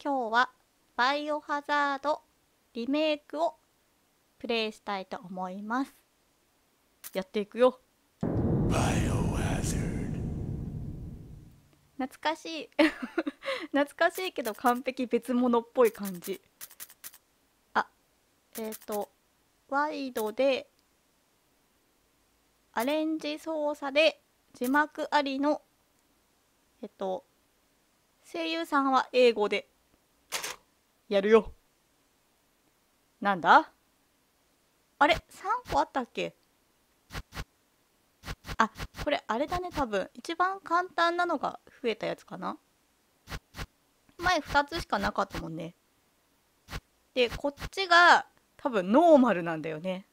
今日はバイオハザードリメイクをプレイしたいと思います。やっていくよ。懐かしい。懐かしいけど完璧別物っぽい感じ。あえっ、ー、とワイドでアレンジ操作で字幕ありのえっと声優さんは英語で。やるよ。なんだ？あれ ?3 個あったっけ？あこれあれだね多分。一番簡単なのが増えたやつかな？前2つしかなかったもんね。でこっちが多分ノーマルなんだよね。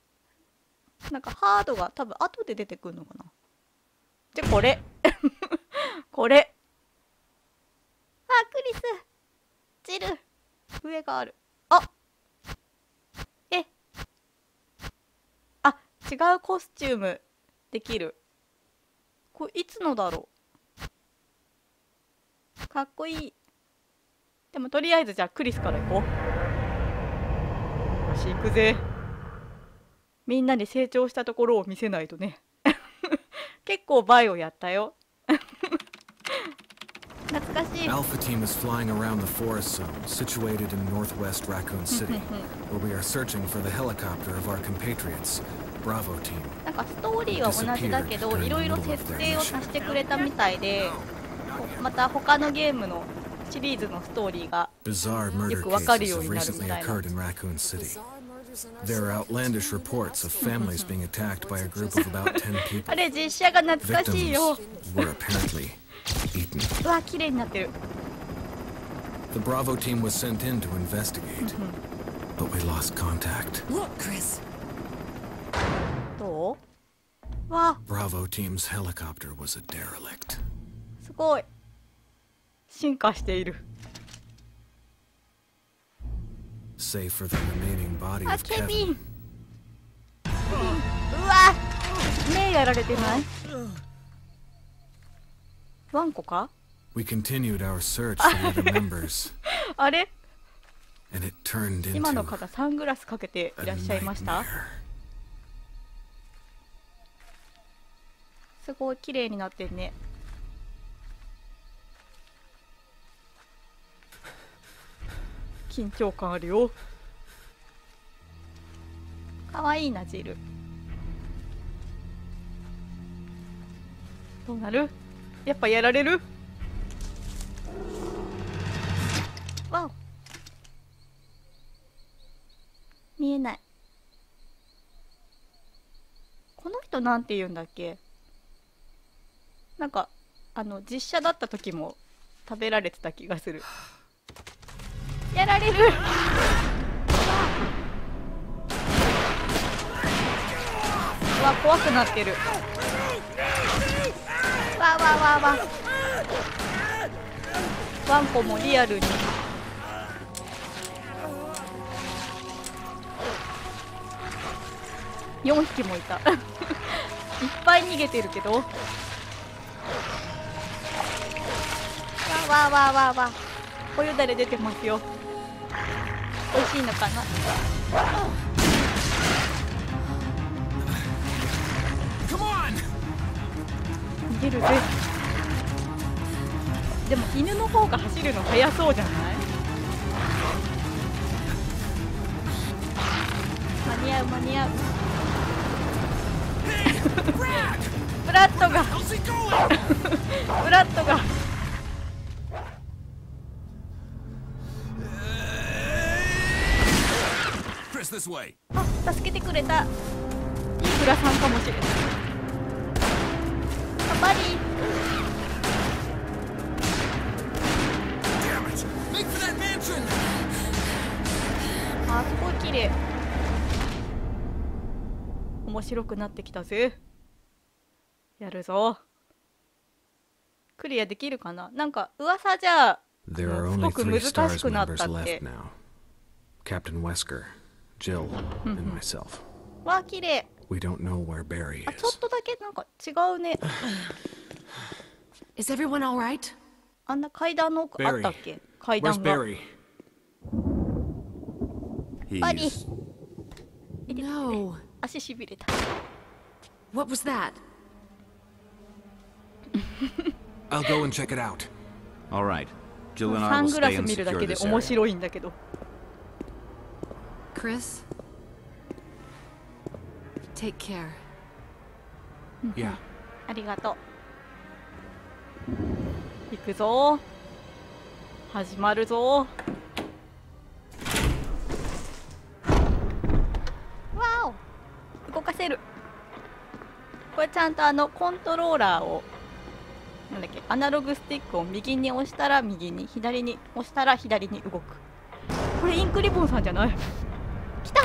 なんかハードが多分後で出てくるのかな？でこれ。これ。あクリス。ジル上がある。あ。え。あ違うコスチュームできる。これいつのだろう。かっこいい。でもとりあえずじゃあクリスから行こう。よし行くぜ。みんなで成長したところを見せないとね。結構バイオやったよ。懐かしい Alpha team is flying around the forest zone situated in northwest Raccoon City, where we are searching for the helicopter of our compatriots, Bravo team. なんかストーリーは同じだけどいろいろ設定を足してくれたみたいでまた他のゲームのシリーズのストーリーがよくわかるようになるみたいな occurred in Raccoon City. There are outlandish reports of families being attacked by a group of about 10 people. あれ実写が懐かしい Victims よ were apparently eaten. うわ綺麗になってる The Bravo team was sent in to investigate, but we lost contact. Look, Chris. どうわ Bravo team's helicopter was a derelict. すごい進化している Save for the remaining body あ of ケビ Kevin. ンうわ目やられてない ワンコか？あれ？今のかが、サングラスかけていらっしゃいました？すごいきれいになってんね。緊張感あるよ。かわいいな、ジル。どうなる？やっぱやられる？わお。見えない。この人なんて言うんだっけ？なんかあの実写だった時も食べられてた気がする。やられる。うわ怖くなってる。わわわわ。ワンコもリアルに。4匹もいた。いっぱい逃げてるけど。わわわわわ。お湯だれ出てますよ。美味しいのかな？逃げるぜでも犬の方が走るの速そうじゃない？間に合う間に合う。ブラッドが?ブラッドが。Chris, this way. あ助けてくれた。インフラさんかもしれない。あすごいきれい。面白くなってきたぜ。やるぞ。クリアできるかな？なんか噂じゃすごく難しくなったって。Wesker, We don't know where Barry あちょっ is. とだけなんか違うね Is everyone all right? あんな階段の奥あったっけ階 Where's 段が Barry? ぱり He's いててて No. 足しびれた What was that? I'll go and check it out. All right. Jill and サ I ン will グラ stay ス and 見るだ secure けで this 面 area. 白いんだけど Chris? Take care. Yeah. ありがとう行くぞ始まるぞわお動かせるこれちゃんとあのコントローラーをなんだっけアナログスティックを右に押したら右に左に押したら左に動く。これインクリボンさんじゃない？来た！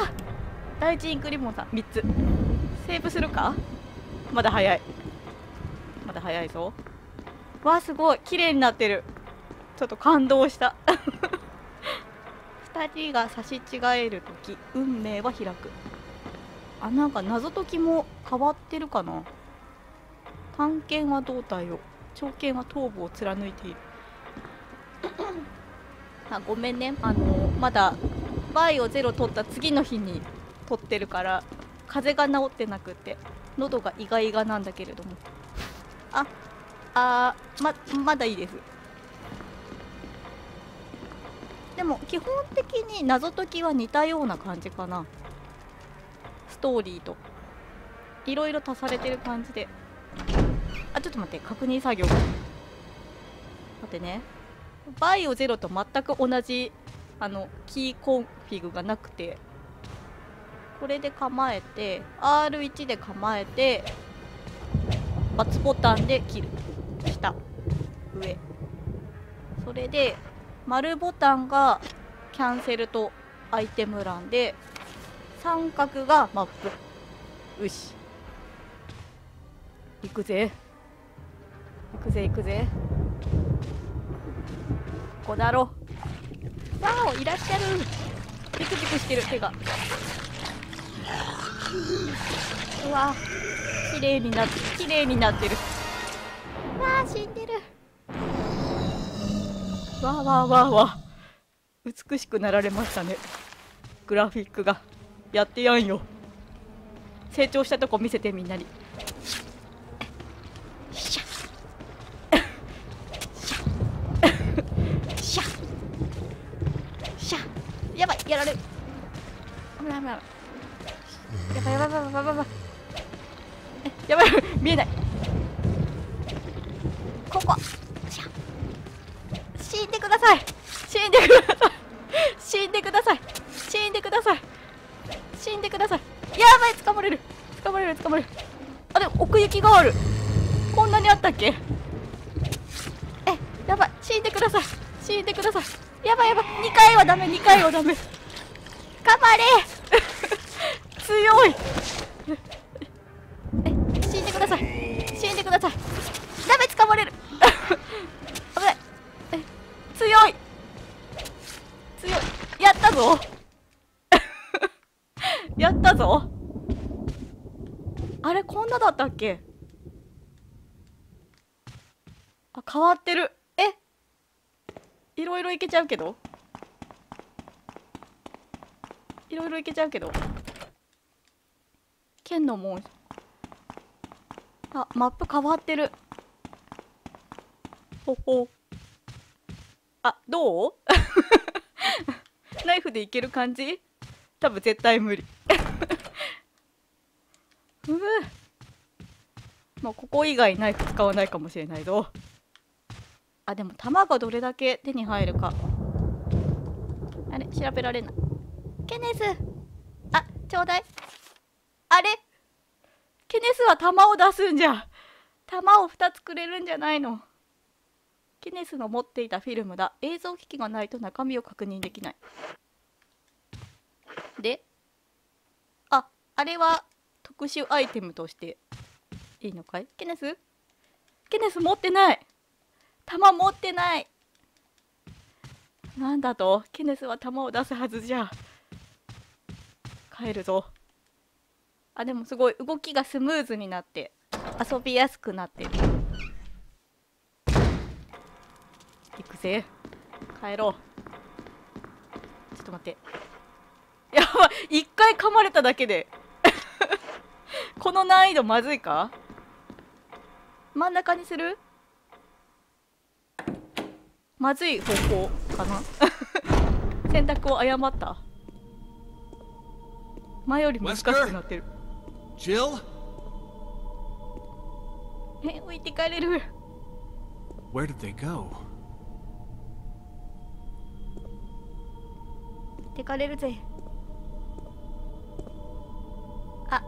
第一インクリボンさん。3つセーブするか？まだ早い。まだ早いぞ。わあすごい。綺麗になってる。ちょっと感動した。2人が差し違える時運命は開く。あなんか謎解きも変わってるかな？探検は胴体を長剣は頭部を貫いている。あごめんね。あのまだバイオゼロ取った次の日に取ってるから。風邪が治ってなくて喉がイガイガなんだけれども。ああーままだいいです。でも基本的に謎解きは似たような感じかな。ストーリーと。いろいろ足されてる感じで。あちょっと待って確認作業。待ってね。バイオゼロと全く同じあのキーコンフィグがなくて。これで構えて R1 で構えて×ボタンで切る。下。上。それで丸ボタンがキャンセルとアイテム欄で三角がマップ。よし。行くぜ。行くぜ行くぜ。ここだろ。わおいらっしゃる。ピクピクしてる手が。うわ綺麗になって綺麗になってる。わあ死んでる。わわわわ美しくなられましたね。グラフィックが。やってやんよ。成長したとこ見せてみんなに。シャシャシャシャやばいやられる。危ない危ない。やばいやばいやばいやばい。やばい見えない。ここ。死んでください。死んでください。死んでください。死んでください。死んでください。やばい捕まれる。捕まれる捕まれる。あでも奥行きがある。こんなにあったっけ？えやばい。死んでください。死んでください。やばいやばい。2回はダメ2回はダメ頑張れ強い。え死んでください。死んでください。ダメ捕まれる。危ない。え強い。強い。やったぞ。やったぞ。あれこんなだったっけ？あ変わってる。え？いろいろいけちゃうけど。いろいろいけちゃうけど。剣の門あマップ変わってる。ほほ。あどう？ナイフでいける感じ？多分絶対無理。ううもうここ以外ナイフ使わないかもしれないぞ。あでも弾がどれだけ手に入るか。あれ調べられない。ケネス。あちょうだい。あれ？ケネスは弾を出すんじゃ。弾を2つくれるんじゃないの。ケネスの持っていたフィルムだ。映像機器がないと中身を確認できない。で？ああれは特殊アイテムとして。いいのかい？ケネス？ケネス持ってない。弾持ってない。なんだと？ケネスは弾を出すはずじゃ。帰るぞ。あでもすごい動きがスムーズになって遊びやすくなってる。行くぜ。帰ろう。ちょっと待って。いばい。一回噛まれただけで。この難易度まずいか？真ん中にする？まずい方向かな？選択を誤った。前より難しくなってる。Jill? え置いてかれる。Where did they go? てかれるぜ。あ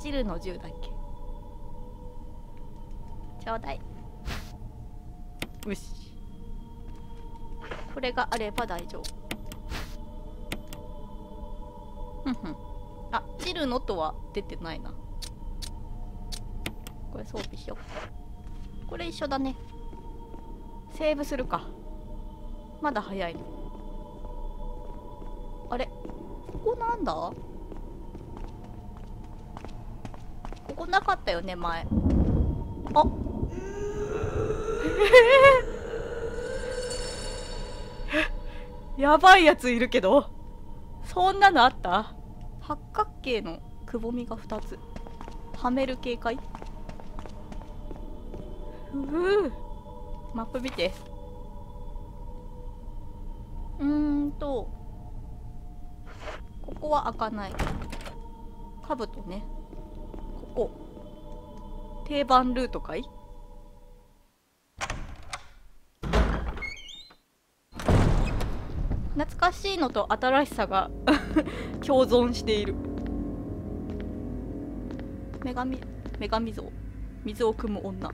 ジルの銃だっけ。ちょうだい。よし。これがあれば大丈夫。ふんふんあジルのとは出てないな。これ装備しよう。これ一緒だね。セーブするか。まだ早い。のあれ？ここなんだ？ここなかったよね前。あ。やばいやついるけど。そんなのあった？八角形のくぼみが2つ。はめる系かいう。うマップ見て。うーんとここは開かない。カブトね。ここ。定番ルートかい懐かしいのと新しさが 共存している。女神女神像。水を汲む女。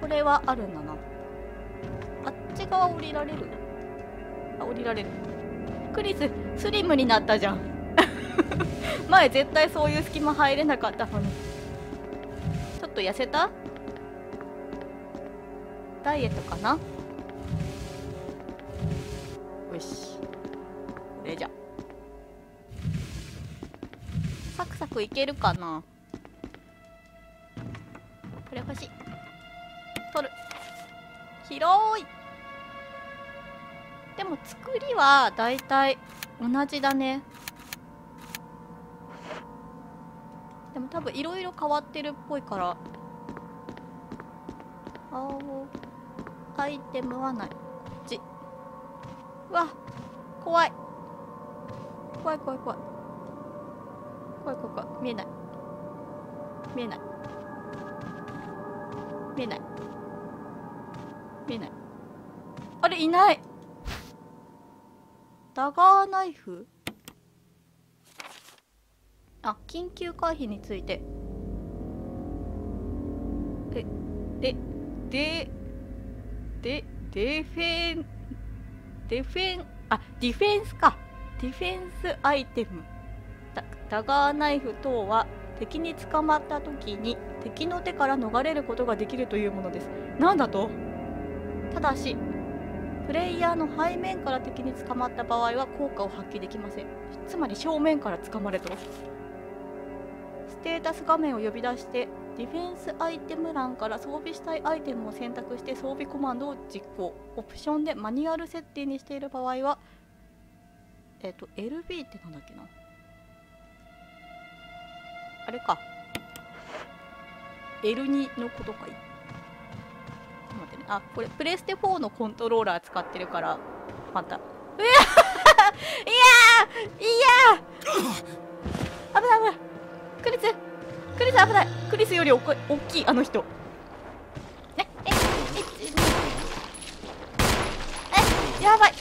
これはあるんだな。あっち側降りられる？あ降りられる。クリススリムになったじゃん。前絶対そういう隙間入れなかったのに。ちょっと痩せた？ダイエットかな？よし。これじゃサクサクいけるかな？これ欲しい。取る。広い。でも作りはだいたい同じだね。でも多分いろいろ変わってるっぽいから。青。アイテムはない。こっち。うわ。怖い。怖い怖い怖い。怖い怖い怖い。見えない。見えない。見えない。見えない。あれいない。ダガーナイフ。あ緊急回避について。えでででデフェンデフェンあディフェンスか。ディフェンスアイテム。ダガーナイフ等は敵に捕まった時に敵の手から逃れることができるというものです。なんだと？ただしプレイヤーの背面から敵に捕まった場合は効果を発揮できません。つまり正面から捕まれと。ステータス画面を呼び出してディフェンスアイテム欄から装備したいアイテムを選択して装備コマンドを実行。オプションでマニュアル設定にしている場合はえっ、と LB ってなんだっけな？あれか。L2 のことかい。ちょっと待ってね。あこれプレステ4のコントローラー使ってるからまた。うわ いやよりおこ大きいあの人。ええええやばい。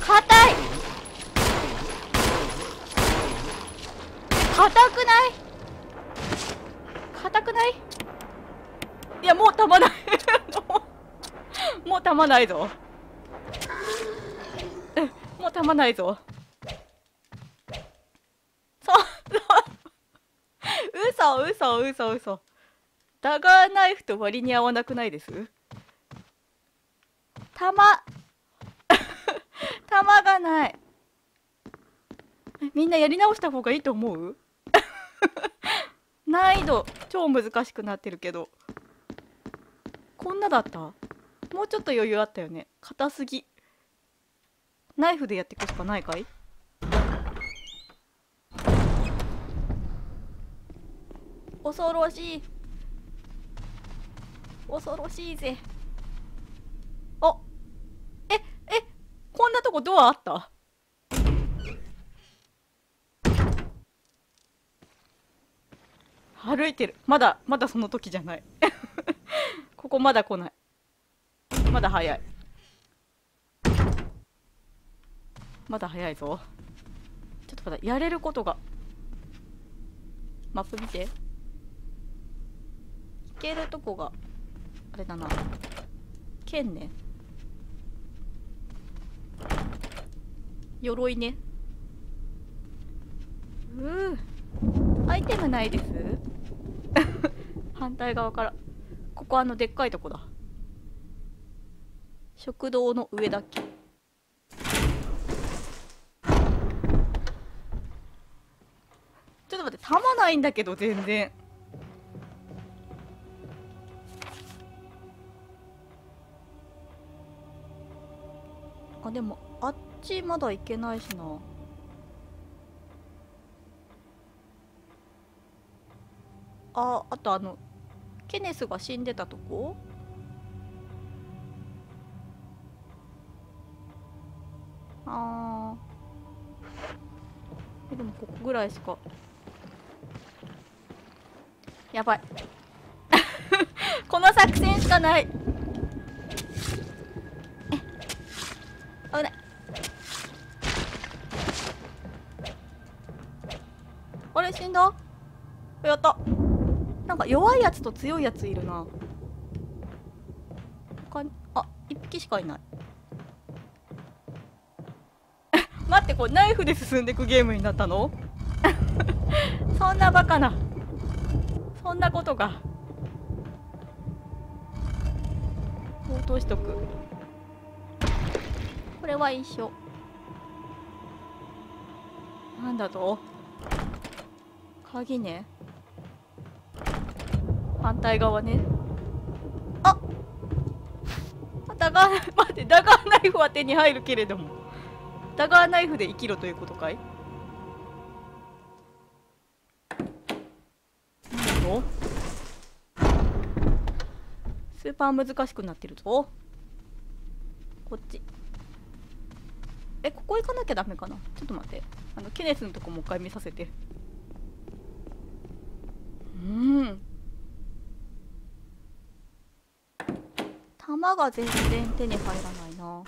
硬い。硬くない？硬くない？いやもうたまない。もうたまないぞ。うんもうたまないぞそうそう嘘嘘嘘。嘘ダガーナイフと割に合わなくないです？弾。弾がない。みんなやり直した方がいいと思う？難易度超難しくなってるけど。こんなだった？もうちょっと余裕あったよね。硬すぎ。ナイフでやっていくしかないかい？恐ろしい。恐ろしいぜ。あええこんなとこドアあった？歩いてる。まだまだその時じゃない。ここまだ来ない。まだ早い。まだ早いぞ。ちょっとまだやれることが。マップ見て。けるとこがあれだな。剣ね。鎧ね。うー。アイテムないです？反対側から。ここあのでっかいとこだ。食堂の上だっけ。ちょっと待って弾ないんだけど全然でもあっちまだ行けないしな。ああとあのケネスが死んでたとこ？あー。でもここぐらいしか。やばい。この作戦しかない。だ。やった。なんか弱いやつと強いやついるな。他にあ一匹しかいない。待ってこれナイフで進んでいくゲームになったの？そんなバカな。そんなことが。落としとく。これは一緒。なんだと？鍵ね反対側ねあダガー待ってダガーナイフは手に入るけれどもダガーナイフで生きろということかいなんだとスーパー難しくなってるぞこっちえここ行かなきゃダメかなちょっと待ってあのケネスのとこもう一回見させてうん。弾が全然手に入らないな。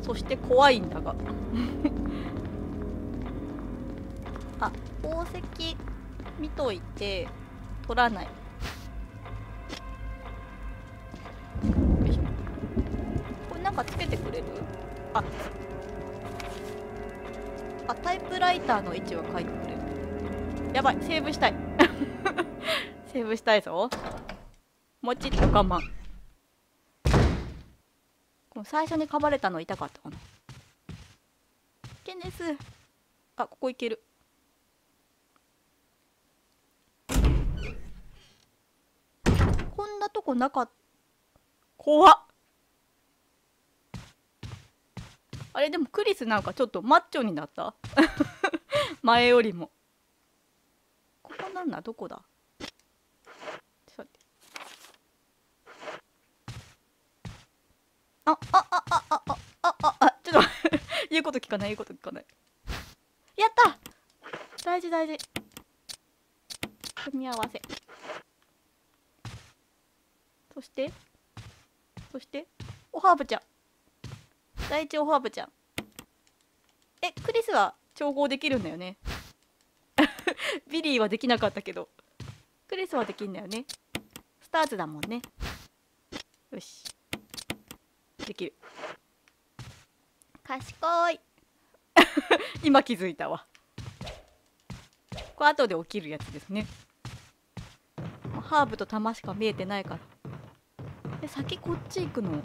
そして怖いんだが。あ宝石見といて取らない。これなんかつけてくれる？あ。あタイプライターの位置は書いてやばいセーブしたい。セーブしたいぞ。もちっと我慢。この最初に噛まれたの痛かったかな。ケネスあここいける。こんなとこなかった。怖っ。あれでもクリスなんかちょっとマッチョになった。前よりも。なんだどこだ？ちょっと待って。あああああああああちょっと 言うこと聞かない言うこと聞かない。やった！大事大事。組み合わせ。そして？そして？おハーブちゃん。第一おハーブちゃん。えクリスは調合できるんだよね？ビリーはできなかったけど。クリスはできんだよね。スターズだもんね。よし。できる。賢い。今気づいたわ。これ後で起きるやつですね。ハーブと玉しか見えてないから。え先こっち行くの？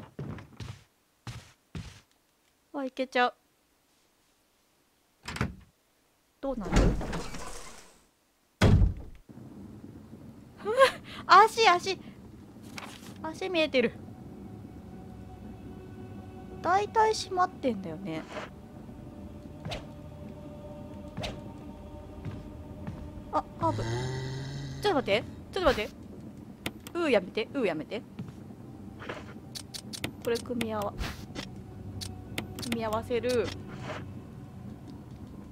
あいけちゃう。どうなる？足足。足見えてる。だいたい閉まってんだよね。あハーブちょっと待って。ちょっと待って。うーやめて。うーやめて。これ組み合わ組み合わせる。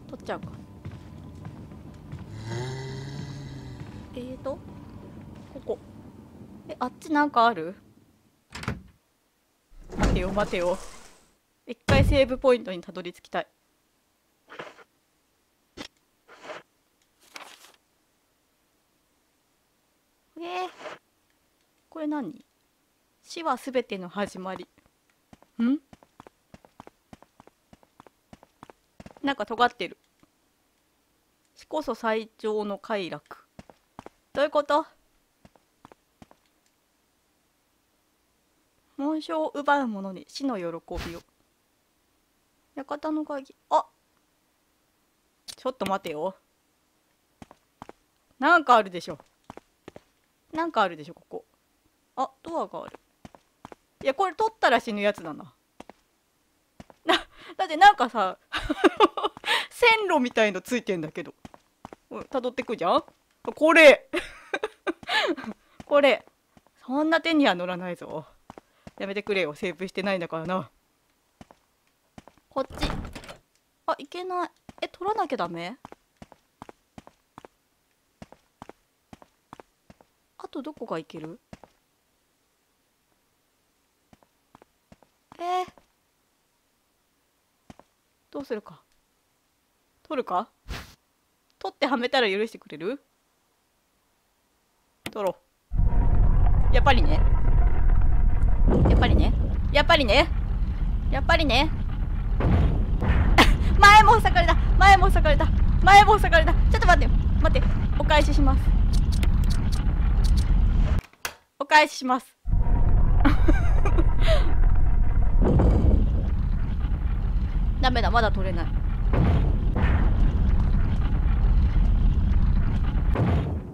取っちゃうか。なんかある？待てよ待てよ。一回セーブポイントにたどり着きたい。えー、これ何？死はすべての始まり。ん？なんか尖ってる。死こそ最長の快楽。どういうこと？紋章を奪う者に死の喜びを。館の鍵あちょっと待てよ。なんかあるでしょ。なんかあるでしょここ。あドアがある。いやこれ取ったら死ぬやつだな。なだってなんかさ 線路みたいのついてんだけど。たどってくじゃん？これ。これ。そんな手には乗らないぞ。やめてくれよ。セーブしてないんだからな。こっち。あいけない。え取らなきゃダメ？あとどこがいける？えー、どうするか。取るか？取ってはめたら許してくれる？取ろう。やっぱりね。やっぱりね。やっぱりね。やっぱりね。前も塞がれた。前も塞がれた。前も塞がれた。ちょっと待って待って。お返しします。お返しします。ダメだ。まだ取れない。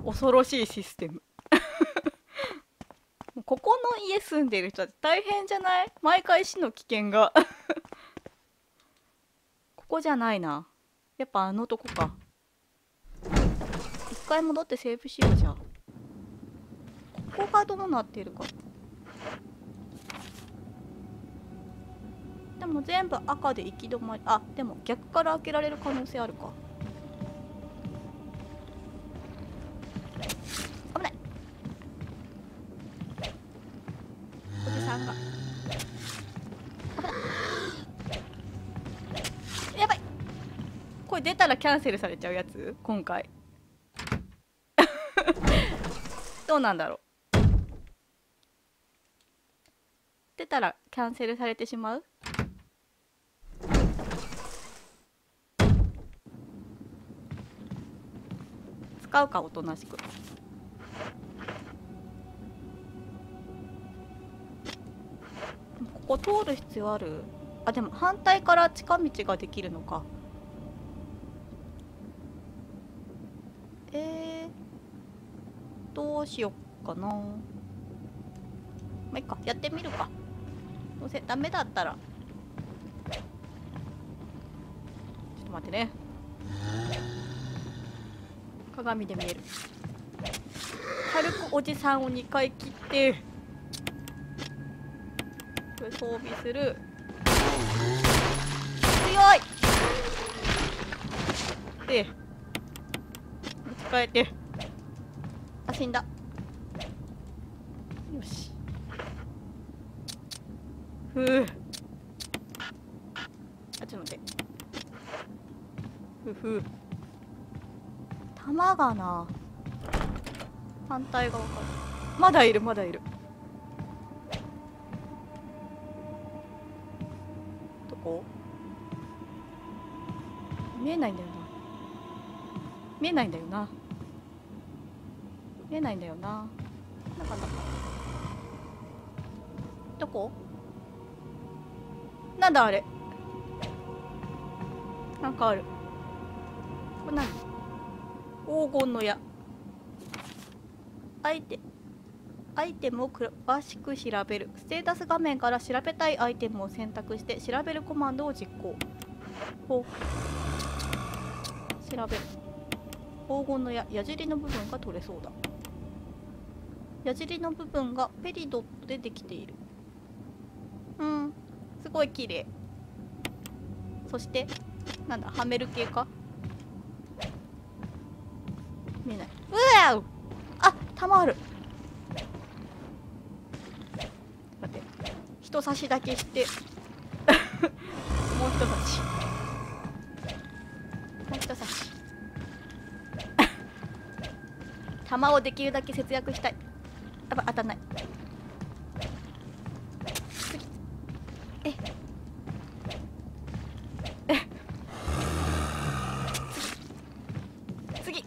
恐ろしいシステム。ここの家住んでる人は大変じゃない？毎回死の危険が。ここじゃないな。やっぱあのとこか。一回戻ってセーブしようじゃここがどうなってるか。でも全部赤で行き止まり。あでも逆から開けられる可能性あるか。らキャンセルされちゃうやつ？今回。どうなんだろう？出たらキャンセルされてしまう？使うかおとなしく。ここ通る必要ある？あでも反対から近道ができるのか。えー、どうしよっかな。まあいいか。やってみるか。どうせダメだったら。ちょっと待ってね。鏡で見える。軽くおじさんを2回切って。これ装備する。強い。で持ち替えてあ死んだ。よし。ふう。あちょっと待って。ふうふう。弾がな。反対側から。まだいるまだいる。どこ？見えないんだよな。見えないんだよな見えないんだよな。なかなかどこ？なんだあれ？なんかある。これ何？黄金の矢。相手アイテムを詳しく調べる。ステータス画面から調べたいアイテムを選択して調べるコマンドを実行。ほう。調べる。黄金の矢。矢尻の部分が取れそうだ。矢尻の部分がペリドットでできている。うん。すごい綺麗。そしてなんだはめる系か？見えない。うわあ弾ある。待って。人差しだけして。もう一差しもう一差し弾をできるだけ節約したい。やばい当たんない。次。え。え次。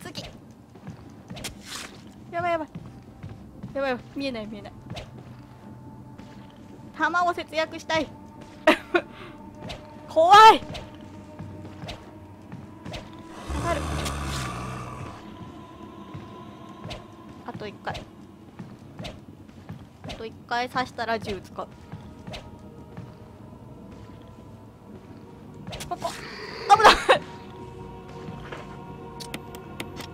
次。やばいやばい。やばいやばい。見えない見えない。弾を節約したい。回刺したら銃使う。ここ。危ない。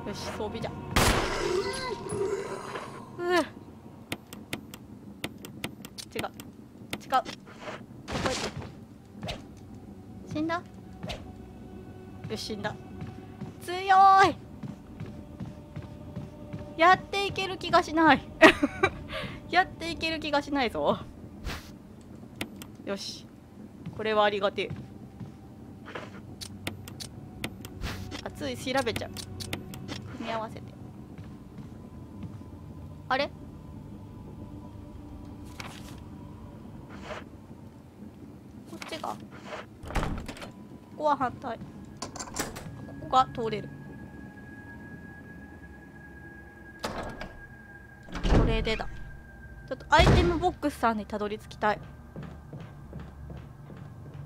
よし装備じゃ。うう違う。違う。ここへ死んだ？よし死んだ。強い。やっていける気がしない。やっていける気がしないぞ。よし。これはありがてえ。あつい調べちゃう。組み合わせて。あれ？こっちが。ここは反対。ここが通れる。これでだ。アイテムボックスさんにたどり着きたい。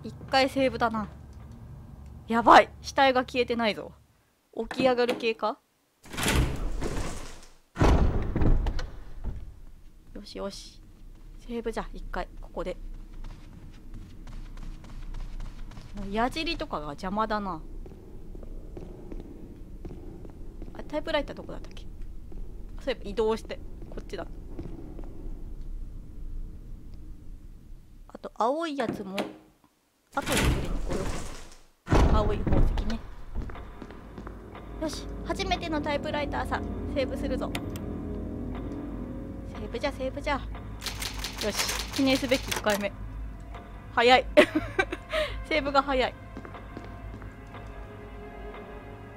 一回セーブだな。やばい。死体が消えてないぞ。起き上がる系か？よしよし。セーブじゃ一回。ここで。矢尻とかが邪魔だな。あタイプライターどこだったっけ？そういえば移動してこっちだ。あと青いやつも後で取りに来よう。青い宝石ね。よし初めてのタイプライターさセーブするぞ。セーブじゃセーブじゃ。よし記念すべき1回目。早い。セーブが早い。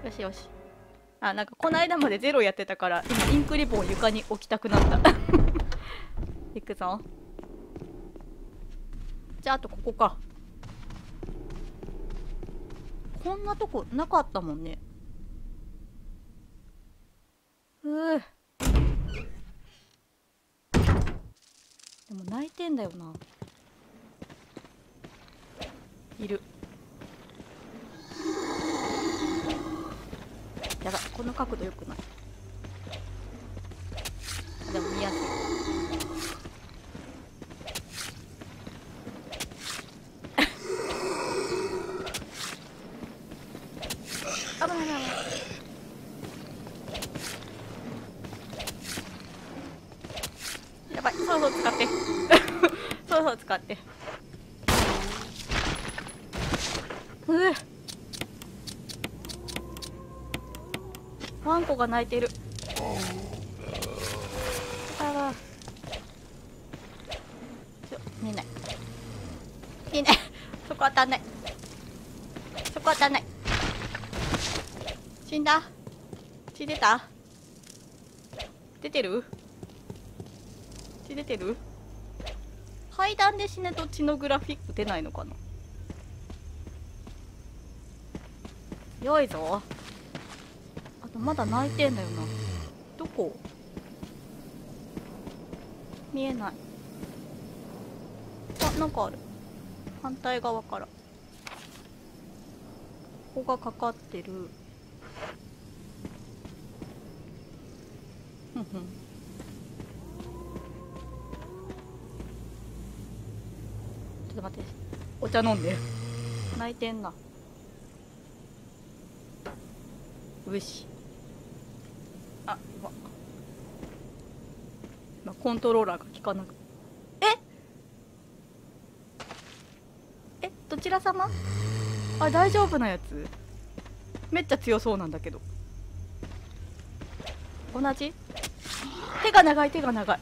よしよし。あなんかこの間までゼロやってたから今インクリボン床に置きたくなった。いくぞ。じゃああとここか。こんなとこなかったもんね。うー。でも泣いてんだよな。いる。やばいこの角度よくないでも見やすい危ない危ない危ないやばいそうそう使ってそうそう使ってううワンコが泣いてる。ああ見えない。見えない。そこ当たんない。そこ当たんない。死んだ？血出た？出てる？血出てる？階段で死ぬと血のグラフィック出ないのかな？強いぞ。まだ泣いてんだよな。どこ？見えない。あなんかある。反対側から。ここがかかってる。ふんふん。ちょっと待って。お茶飲んで。泣いてんな。よしあうわ今コントローラーが効かなくえ？えどちら様？あ大丈夫なやつ。めっちゃ強そうなんだけど。同じ？手が長い手が長い